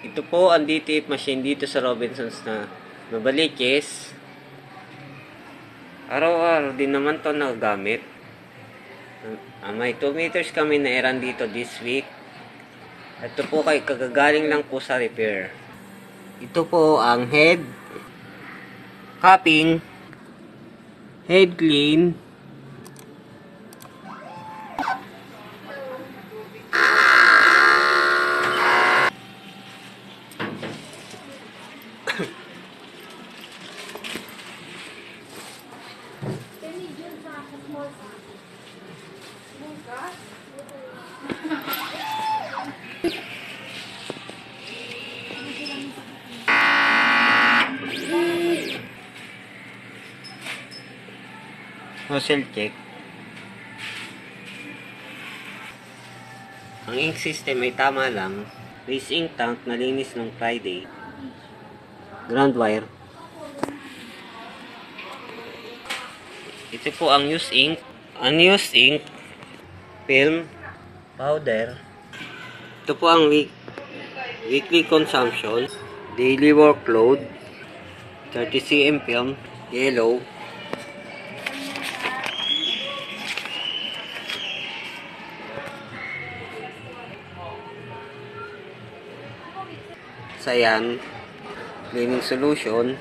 Ito po ang DTF machine dito sa Robinsons na Mabalikis. Araw-araw din naman to nagagamit. Ah, may 2 meters kami na eran dito this week. Ito po kay kagagaling lang po sa repair. Ito po ang head cupping, head clean, nozzle check. Ang ink system ay tama lang. Base ink tank nalinis nung Friday. Ground wire. Ito po ang used ink. Unused ink. Film. Powder. Ito po ang week, weekly consumption. Daily workload. 30 cm film. Yellow. Sayan, cleaning solution,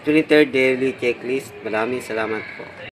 at 23rd daily checklist. Maraming salamat po.